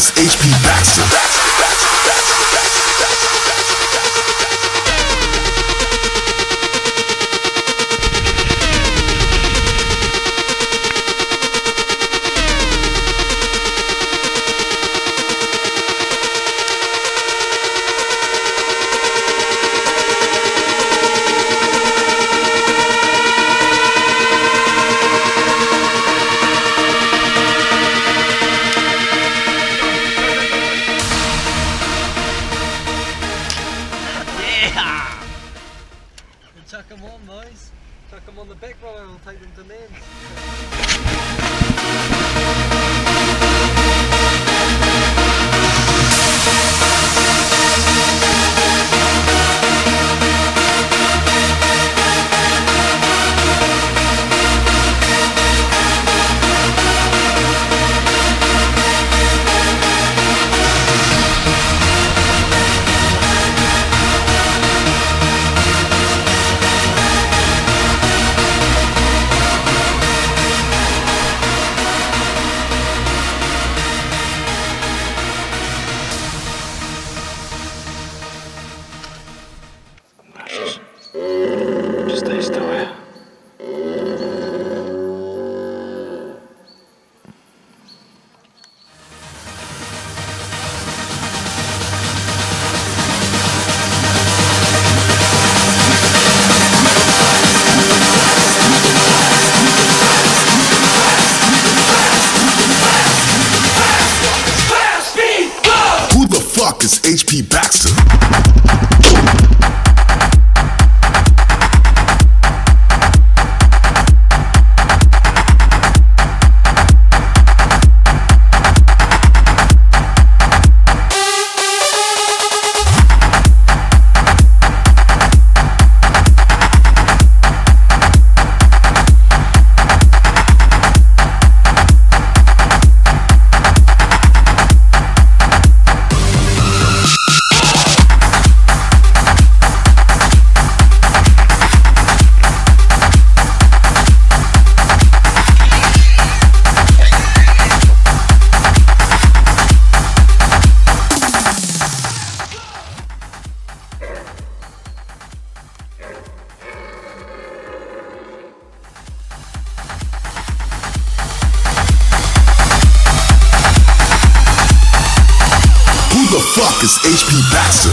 is HP Baxter? Yeah! Chuck them on, boys. Chuck them on the back roller and we'll take them to men. Who the fuck is HP Baxter? The fuck is HP Baxter?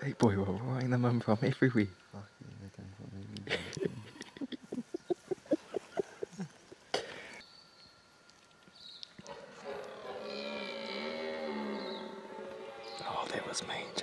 Big boy, we're writing the mum from everywhere. Oh, that Jake.